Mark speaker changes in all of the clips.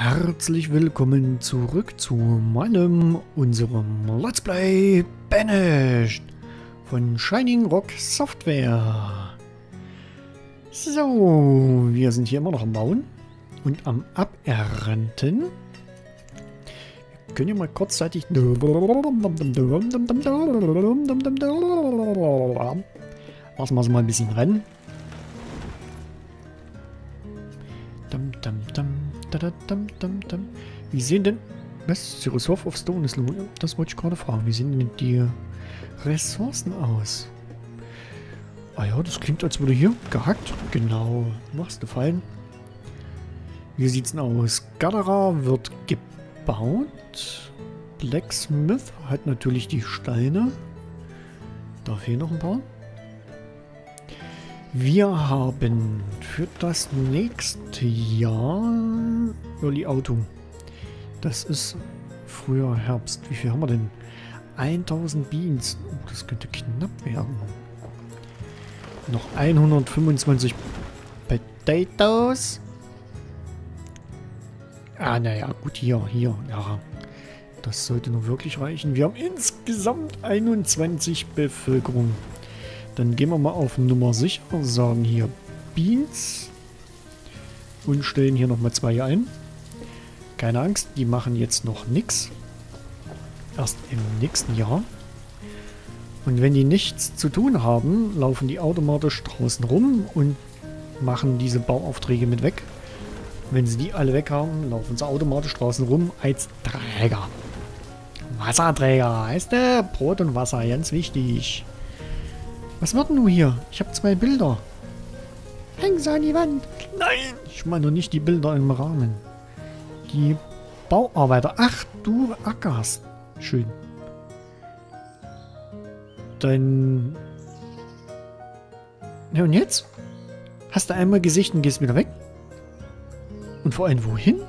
Speaker 1: Herzlich willkommen zurück zu meinem, unserem Let's Play Banished von Shining Rock Software. So, wir sind hier immer noch am Bauen und am Abernten. Wir können ja mal kurzzeitig... Lassen wir es mal ein bisschen rennen. Wie sehen denn... Was? Die Resolve of Stone ist... Das wollte ich gerade fragen. Wie sehen denn die Ressourcen aus? Ah ja, das klingt, als würde hier gehackt. Genau. Machst du fein. Wie sieht's denn aus? Gadara wird gebaut. Blacksmith hat natürlich die Steine. Da fehlen noch ein paar. Wir haben für das nächste Jahr Early Auto. Das ist früher Herbst. Wie viel haben wir denn? 1000 Beans. Oh, das könnte knapp werden. Noch 125 Potatoes. Ah, naja, gut, hier, hier, ja. Das sollte noch wirklich reichen. Wir haben insgesamt 21 Bevölkerung. Dann gehen wir mal auf Nummer sicher, sagen hier Beans und stellen hier nochmal zwei ein. Keine Angst, die machen jetzt noch nichts. Erst im nächsten Jahr. Und wenn die nichts zu tun haben, laufen die automatisch draußen rum und machen diese Bauaufträge mit weg. Wenn sie die alle weg haben, laufen sie automatisch draußen rum als Träger. Wasserträger, heißt der? Brot und Wasser, ganz wichtig. Was wird denn nun hier? Ich habe zwei Bilder. Häng sie an die Wand. Nein! Ich meine nicht die Bilder im Rahmen. Die Bauarbeiter. Ach, du ackerst. Schön. Dann... Ja, und jetzt? Hast du einmal Gesicht und gehst wieder weg? Und vor allem wohin?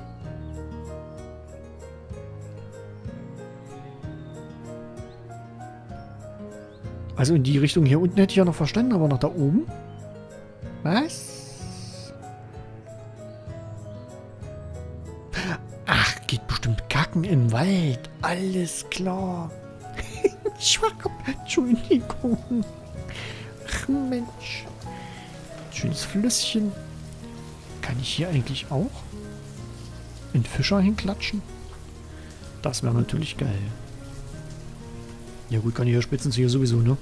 Speaker 1: Also in die Richtung hier unten hätte ich ja noch verstanden, aber nach da oben? Was? Ach, geht bestimmt kacken im Wald. Alles klar. Entschuldigung. Ach Mensch. Schönes Flüsschen. Kann ich hier eigentlich auch einen Fischer hinklatschen? Das wäre natürlich geil. Ja gut, kann ich ja spitzen hier sowieso, ne?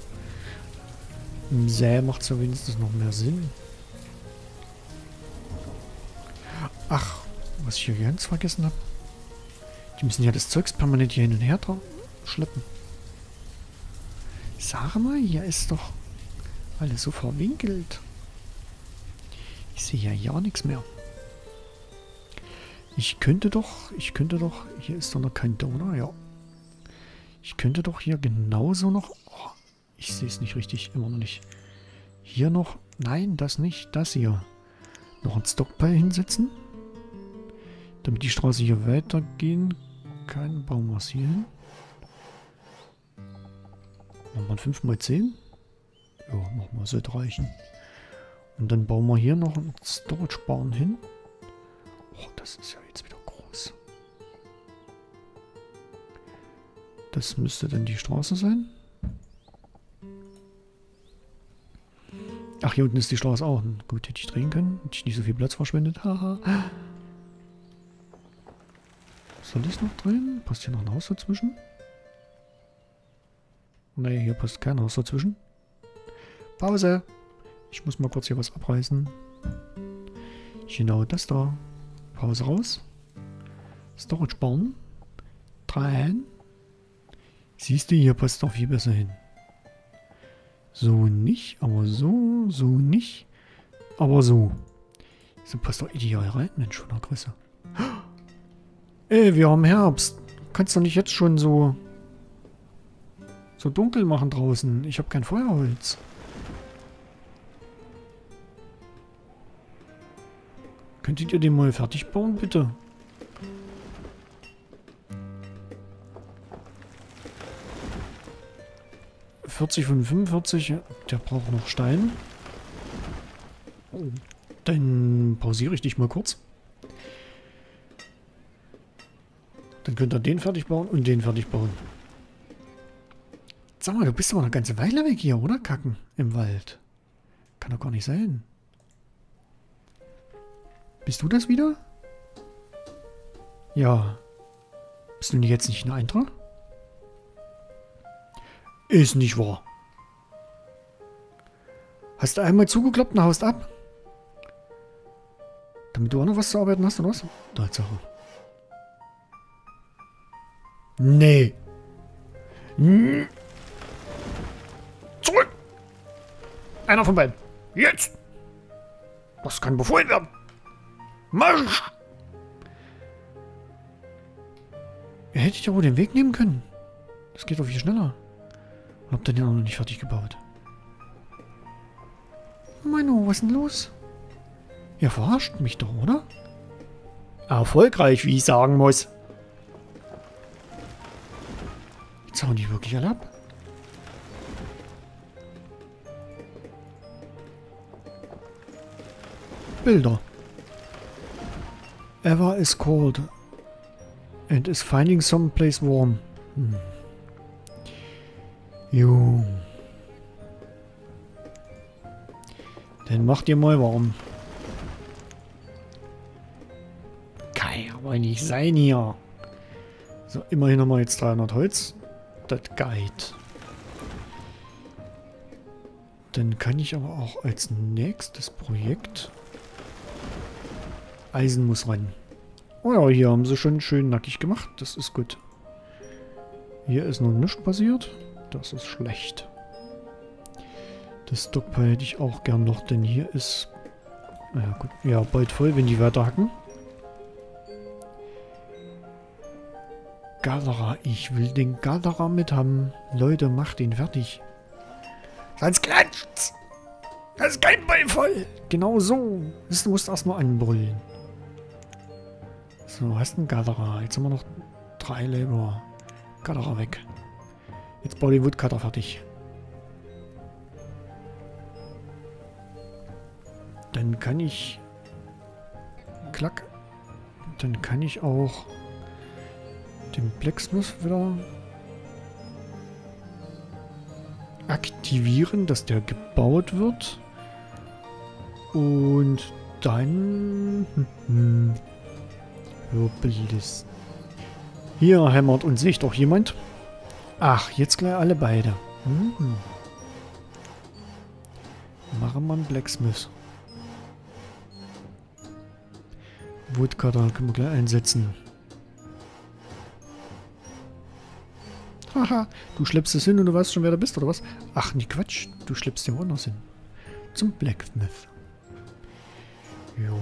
Speaker 1: Im Säe macht es ja wenigstens noch mehr Sinn. Ach, was ich hier ganz vergessen habe. Die müssen ja das Zeugs permanent hier hin und her schleppen. Sag mal, hier ist doch alles so verwinkelt. Ich sehe ja ja nichts mehr. Ich könnte doch, ich könnte doch, hier ist doch noch kein Donor, ja. Ich könnte doch hier genauso noch... Oh, ich sehe es nicht richtig, immer noch nicht. Hier noch... Nein, das nicht, das hier. Noch ein Stockpile hinsetzen. Damit die Straße hier weitergehen kann, bauen wir es hier hin. Machen wir 5 mal 10 Ja, machen wir, sollte reichen. Und dann bauen wir hier noch ein Storage-Barn hin. Oh, das ist ja jetzt wieder groß. Das müsste dann die Straße sein. Ach, hier unten ist die Straße auch. Gut, hätte ich drehen können. Hätte ich nicht so viel Platz verschwendet. Haha. Soll ich noch drehen? Passt hier noch ein Haus dazwischen? Ne, hier passt kein Haus dazwischen. Pause. Ich muss mal kurz hier was abreißen. Genau das da. Pause raus. Storage Barn. Drei Siehst du, hier passt doch viel besser hin. So nicht, aber so, so nicht, aber so. So passt doch ideal rein, Mensch, von der Größe. Ey, wir haben Herbst. Kannst du nicht jetzt schon so so dunkel machen draußen? Ich habe kein Feuerholz. Könntet ihr den mal fertig bauen, bitte? 40 von 45. Der braucht noch Stein. Dann pausiere ich dich mal kurz. Dann könnt ihr den fertig bauen und den fertig bauen. Sag mal, du bist aber eine ganze Weile weg hier, oder? Kacken im Wald. Kann doch gar nicht sein. Bist du das wieder? Ja. Bist du jetzt nicht in Eintracht? Ist nicht wahr. Hast du einmal zugeklappt und haust ab? Damit du auch noch was zu arbeiten hast, oder was? Tatsache. Nee. Hm. Zurück! Einer von beiden. Jetzt! Das kann befohlen werden. Marsch! Er hätte ja wohl den Weg nehmen können. Das geht doch viel schneller. Hab den ja noch nicht fertig gebaut. Mano, was ist denn los? Ihr verarscht mich doch, oder? Erfolgreich, wie ich sagen muss. Jetzt hauen die wirklich alle ab. Bilder. Eva is cold and is finding some place warm. Hm. Jo. Dann macht ihr mal warm. Kann ja aber nicht sein hier. So, immerhin haben wir jetzt 300 Holz. Das geht. Dann kann ich aber auch als nächstes Projekt... Eisen muss ran. Oh ja, hier haben sie schon schön nackig gemacht. Das ist gut. Hier ist noch nichts passiert. Das ist schlecht. Das Stockpile hätte ich auch gern noch, denn hier ist... Ja gut, ja, bald voll, wenn die weiter hacken. Gatherer, ich will den Gatherer mit haben. Leute, macht ihn fertig. Sonst klatscht's! Das ist kein Ball voll! Genau so. Du musst erstmal anbrüllen. So, hast einen Gatherer. Jetzt haben wir noch drei Labor. Gatherer weg. Jetzt bau den Woodcutter fertig. Dann kann ich... Klack. Dann kann ich auch den Blacksmith wieder aktivieren, dass der gebaut wird. Und dann... Hm, Hörbelis. Hier hämmert und sich doch jemand. Ach, jetzt gleich alle beide. Hm. Machen wir einen Blacksmith. Woodcutter können wir gleich einsetzen. Haha, du schleppst es hin und du weißt schon, wer du bist, oder was? Ach, nicht Quatsch. Du schleppst den woanders hin. Zum Blacksmith. Jo,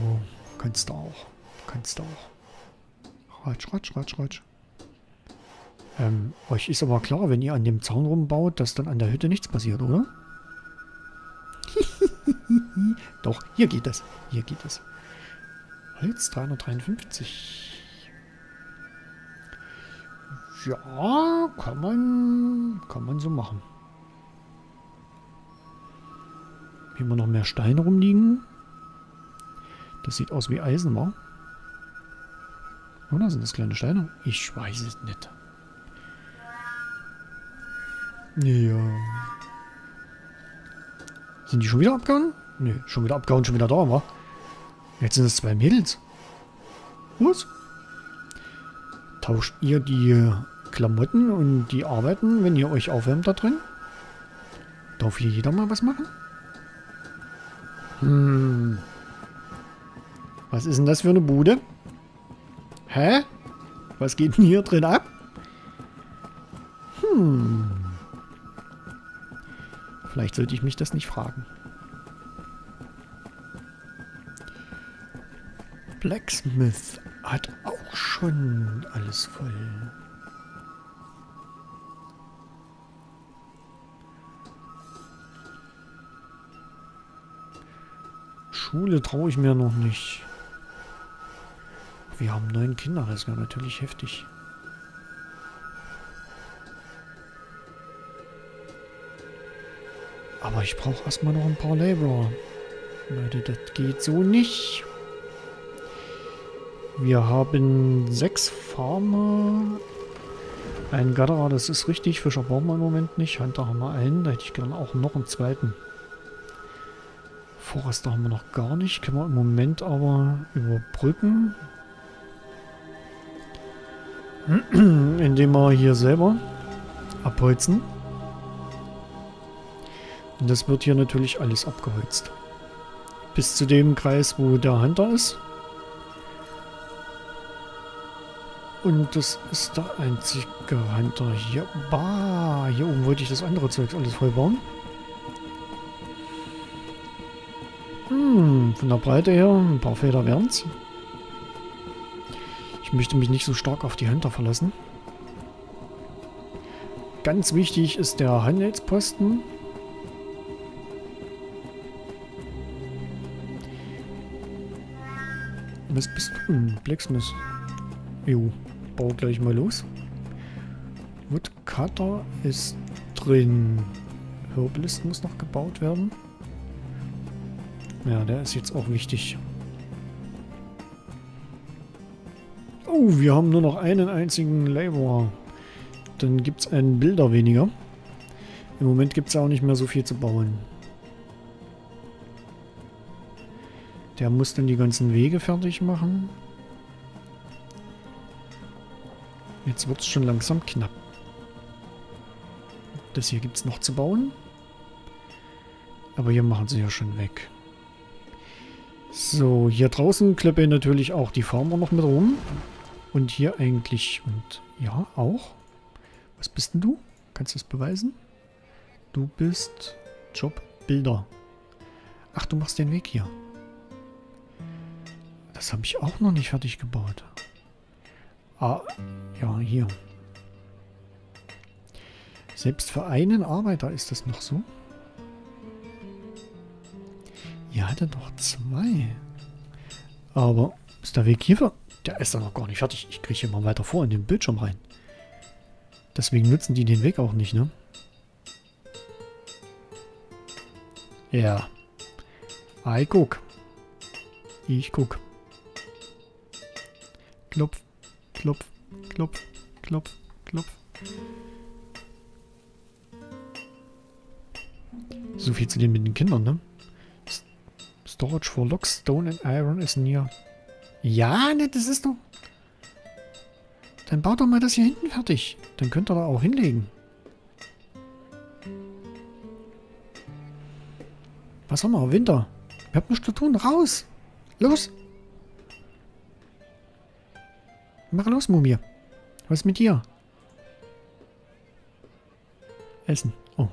Speaker 1: kannst du auch. Kannst du auch. Ratsch, ratsch, ratsch, ratsch. Ähm, euch ist aber klar, wenn ihr an dem Zaun rumbaut, dass dann an der Hütte nichts passiert, oder? Doch, hier geht es. Hier geht es. Holz 353. Ja, kann man, kann man so machen. Hier wir noch mehr Steine rumliegen. Das sieht aus wie Eisen, wa? Oder sind das kleine Steine? Ich weiß es nicht. Ja. Sind die schon wieder abgehauen? Nö, schon wieder abgehauen, schon wieder da, wa? Jetzt sind es zwei Mädels. Was? Tauscht ihr die Klamotten und die Arbeiten, wenn ihr euch aufwärmt da drin? Darf hier jeder mal was machen? Hm. Was ist denn das für eine Bude? Hä? Was geht denn hier drin ab? Hm. Vielleicht sollte ich mich das nicht fragen. Blacksmith hat auch schon alles voll. Schule traue ich mir noch nicht. Wir haben neun Kinder, das wäre natürlich heftig. Aber ich brauche erstmal noch ein paar Laborer. Leute, das geht so nicht. Wir haben sechs Farmer. Ein Gatterer, das ist richtig. Fischer brauchen wir im Moment nicht. Hunter haben wir einen. Da hätte ich gerne auch noch einen zweiten. Forester haben wir noch gar nicht. Können wir im Moment aber überbrücken. Indem wir hier selber abholzen. Und das wird hier natürlich alles abgeholzt. Bis zu dem Kreis, wo der Hunter ist. Und das ist der einzige Hunter hier. Bah, hier oben wollte ich das andere Zeug alles vollbauen. Hm, von der Breite her, ein paar Felder wären es. Ich möchte mich nicht so stark auf die Hunter verlassen. Ganz wichtig ist der Handelsposten. Was bist du denn? Blacksmith. Jo, bau gleich mal los. Woodcutter ist drin. Herbalist muss noch gebaut werden. Ja, der ist jetzt auch wichtig. Oh, wir haben nur noch einen einzigen Labor. Dann gibt es einen Bilder weniger. Im Moment gibt es auch nicht mehr so viel zu bauen. Der muss dann die ganzen Wege fertig machen. Jetzt wird es schon langsam knapp. Das hier gibt es noch zu bauen. Aber hier machen sie ja schon weg. So, hier draußen kleppe natürlich auch die Farmer noch mit rum. Und hier eigentlich, und ja, auch. Was bist denn du? Kannst du das beweisen? Du bist Jobbilder. Ach, du machst den Weg hier. Das habe ich auch noch nicht fertig gebaut. Ah, ja, hier. Selbst für einen Arbeiter ist das noch so. Ihr hattet noch zwei. Aber ist der Weg hierfür? Der ist doch noch gar nicht fertig. Ich kriege hier mal weiter vor in den Bildschirm rein. Deswegen nutzen die den Weg auch nicht, ne? Ja. Ah, ich guck. Ich guck. Klopf, klopf, klopf, klopf, klopf. So viel zu den mit den Kindern, ne? Storage for Lock, Stone and Iron is near. Ja, ne, das ist doch... Dann baut doch mal das hier hinten fertig. Dann könnt ihr da auch hinlegen. Was haben wir? Winter. Wir haben nichts zu tun. Raus. Los. Mach los, Mumie. Was ist mit dir? Essen. Oh.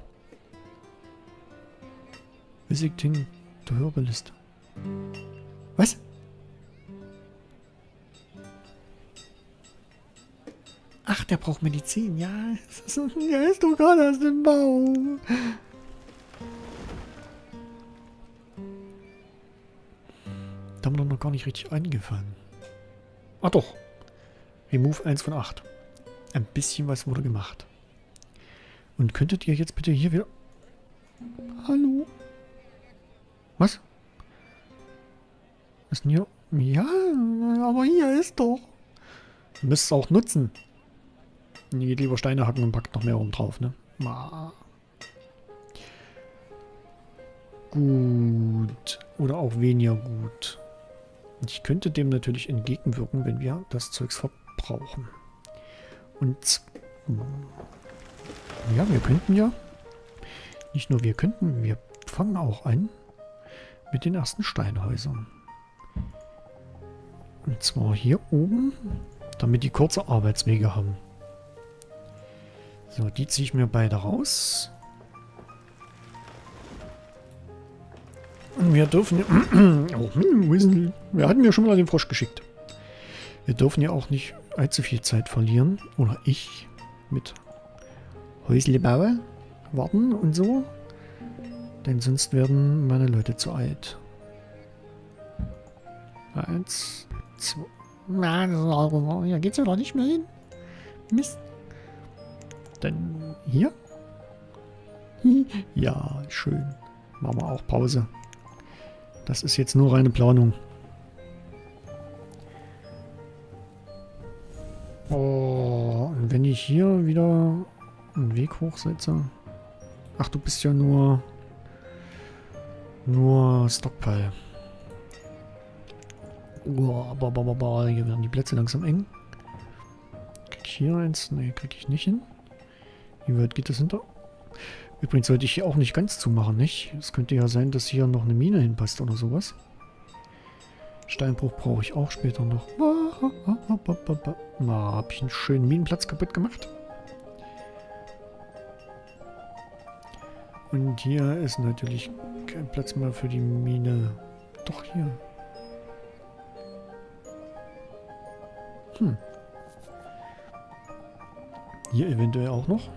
Speaker 1: Visiting the Herbalist. Was? Ach, der braucht Medizin. Ja, der ist doch gerade aus dem Baum. Da haben wir noch gar nicht richtig angefangen. Ach doch. Remove 1 von 8. Ein bisschen was wurde gemacht. Und könntet ihr jetzt bitte hier wieder... Hallo? Was? Was ist denn hier? Ja, aber hier ist doch. Ihr müsst es auch nutzen. Ihr geht lieber Steine hacken und packt noch mehr oben drauf, ne? Gut. Oder auch weniger gut. Ich könnte dem natürlich entgegenwirken, wenn wir das Zeugs verpacken brauchen. Und ja, wir könnten ja, nicht nur wir könnten, wir fangen auch an mit den ersten Steinhäusern. Und zwar hier oben, damit die kurze Arbeitswege haben. So, die ziehe ich mir beide raus. Und wir dürfen... oh, hm, wir hatten ja schon mal den Frosch geschickt. Wir dürfen ja auch nicht allzu viel Zeit verlieren. Oder ich mit Häusle baue, warten und so. Denn sonst werden meine Leute zu alt. Eins, zwei. Na, hier geht's ja doch nicht mehr hin. Mist. Dann hier? Ja, schön. Machen wir auch Pause. Das ist jetzt nur reine Planung. Ich hier wieder einen Weg hochsetze. Ach, du bist ja nur... Nur Stockpile. Oh, aber, aber, aber, hier werden die Plätze langsam eng. Krieg ich hier eins? Ne, krieg ich nicht hin. Wie weit geht das hinter? Übrigens sollte ich hier auch nicht ganz zumachen, nicht? Es könnte ja sein, dass hier noch eine Mine hinpasst oder sowas. Steinbruch brauche ich auch später noch. Na, habe ich einen schönen Minenplatz kaputt gemacht. Und hier ist natürlich kein Platz mehr für die Mine. Doch hier. Hm. Hier eventuell auch noch.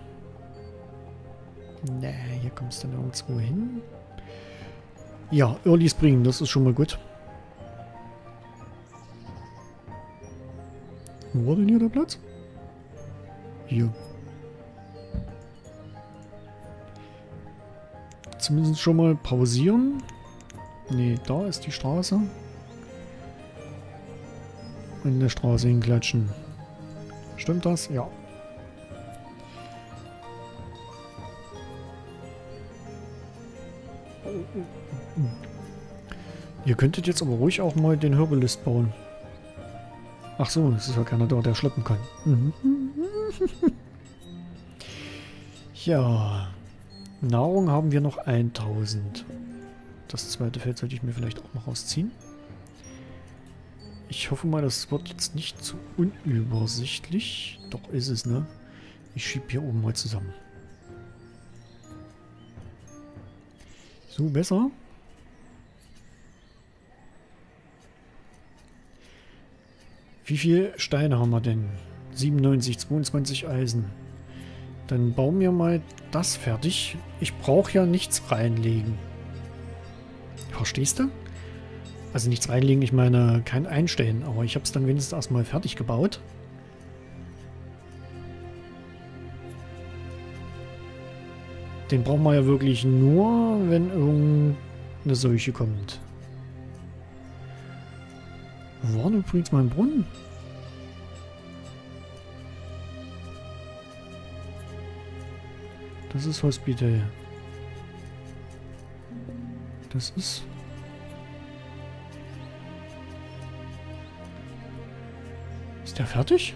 Speaker 1: Nee, hier kommst du nirgendwo hin. Ja, Earlys bringen, das ist schon mal gut. Wo war denn hier der Platz? Hier. Zumindest schon mal pausieren. Ne, da ist die Straße. In der Straße hinklatschen. Stimmt das? Ja. Ihr könntet jetzt aber ruhig auch mal den Herbelist bauen. Ach so, es ist ja keiner da, der schleppen kann. Mhm. ja. Nahrung haben wir noch 1000. Das zweite Feld sollte ich mir vielleicht auch noch rausziehen. Ich hoffe mal, das wird jetzt nicht zu unübersichtlich. Doch ist es, ne? Ich schiebe hier oben mal zusammen. So, besser. Wie viele Steine haben wir denn? 97, 22 Eisen. Dann bauen wir mal das fertig. Ich brauche ja nichts reinlegen. Verstehst du? Also nichts reinlegen, ich meine kein Einstellen, aber ich habe es dann wenigstens erstmal fertig gebaut. Den brauchen wir ja wirklich nur, wenn irgendeine Seuche kommt. Wo war übrigens mein Brunnen? Das ist Hospital. Das ist... Ist der fertig?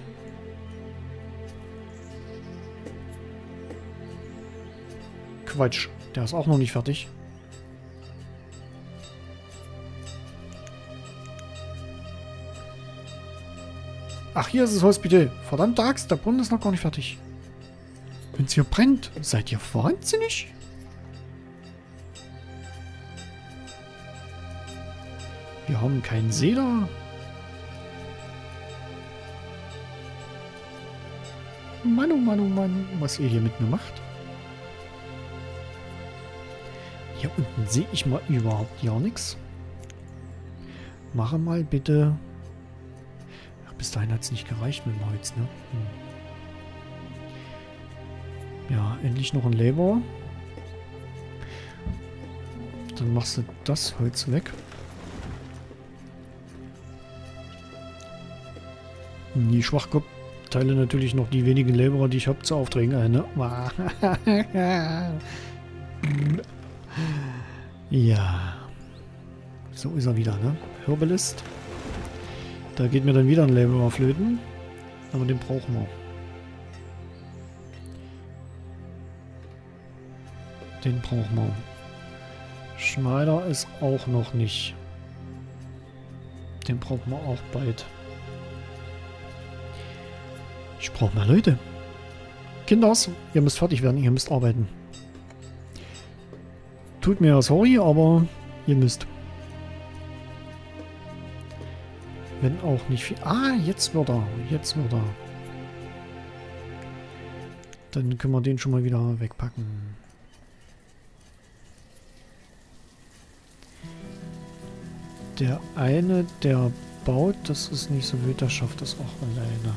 Speaker 1: Quatsch, der ist auch noch nicht fertig. Ach, hier ist das Hospital. Verdammte Axt, der Brunnen ist noch gar nicht fertig. Wenn es hier brennt, seid ihr wahnsinnig? Wir haben keinen See da. Mann, oh Mann, oh Mann, was ihr hier mit mir macht. Hier unten sehe ich mal überhaupt gar nichts. Mache mal bitte bis dahin hat es nicht gereicht mit dem Holz, ne? Hm. Ja, endlich noch ein Labor. Dann machst du das Holz weg. Die Schwachkopfteile natürlich noch die wenigen Laborer, die ich habe, zu Aufträgen ein, ne? ja. So ist er wieder, ne? Herbalist. Da geht mir dann wieder ein Label flöten. Aber den brauchen wir. Den brauchen wir. Schneider ist auch noch nicht. Den brauchen wir auch bald. Ich brauche mehr Leute. Kinders, ihr müsst fertig werden, ihr müsst arbeiten. Tut mir sorry, aber ihr müsst. Wenn auch nicht viel... Ah, jetzt wird er. Jetzt wird er. Dann können wir den schon mal wieder wegpacken. Der eine, der baut, das ist nicht so wild, der schafft das auch alleine.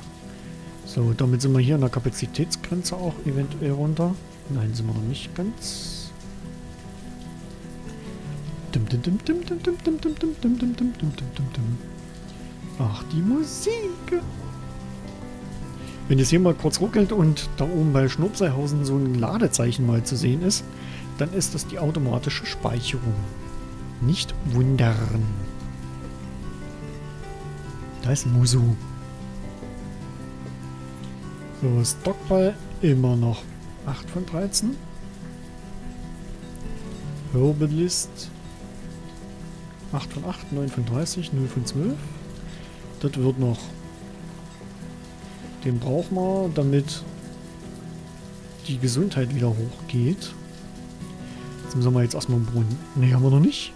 Speaker 1: So, damit sind wir hier an der Kapazitätsgrenze auch eventuell runter. Nein, sind wir noch nicht ganz. Dum dum dum dum dum dum dum dum dum dum dum dum dum dum. Ach, die Musik. Wenn es hier mal kurz ruckelt und da oben bei Schnurpseihausen so ein Ladezeichen mal zu sehen ist, dann ist das die automatische Speicherung. Nicht wundern. Da ist Musu. So, Stockball immer noch 8 von 13. Herbalist 8 von 8, 9 von 30, 0 von 12. Das wird noch. Den brauchen wir, damit die Gesundheit wieder hochgeht. Jetzt müssen wir jetzt erstmal einen Brunnen. Ne, haben wir noch nicht.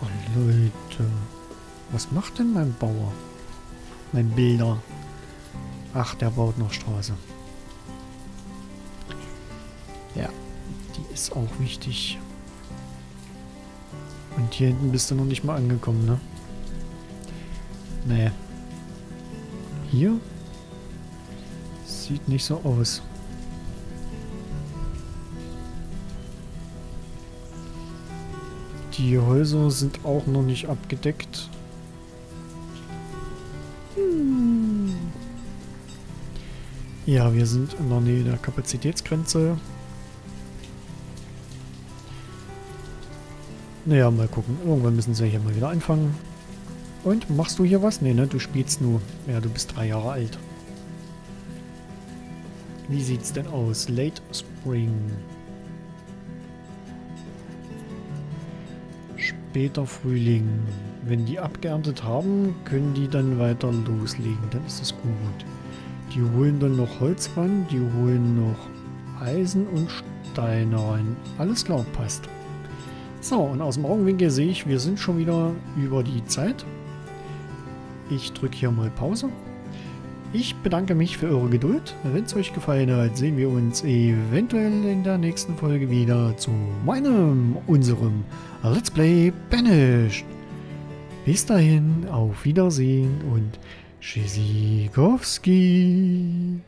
Speaker 1: Oh, Leute. Was macht denn mein Bauer? Mein Bilder. Ach, der baut noch Straße. Ja, die ist auch wichtig. Und hier hinten bist du noch nicht mal angekommen, ne? Nee. Hier? Sieht nicht so aus. Die Häuser sind auch noch nicht abgedeckt. Hm. Ja, wir sind in der Nähe der Kapazitätsgrenze. Naja, mal gucken. Irgendwann müssen sie hier mal wieder anfangen. Und, machst du hier was? Nee, ne? Du spielst nur. Ja, du bist drei Jahre alt. Wie sieht's denn aus? Late Spring. Später Frühling. Wenn die abgeerntet haben, können die dann weiter loslegen. Dann ist es gut. Die holen dann noch Holz ran, die holen noch Eisen und Steine rein. Alles klar, passt. So, und aus dem Augenwinkel sehe ich, wir sind schon wieder über die Zeit. Ich drücke hier mal Pause. Ich bedanke mich für eure Geduld. Wenn es euch gefallen hat, sehen wir uns eventuell in der nächsten Folge wieder zu meinem, unserem Let's Play Banished. Bis dahin, auf Wiedersehen und Tschüssikowski.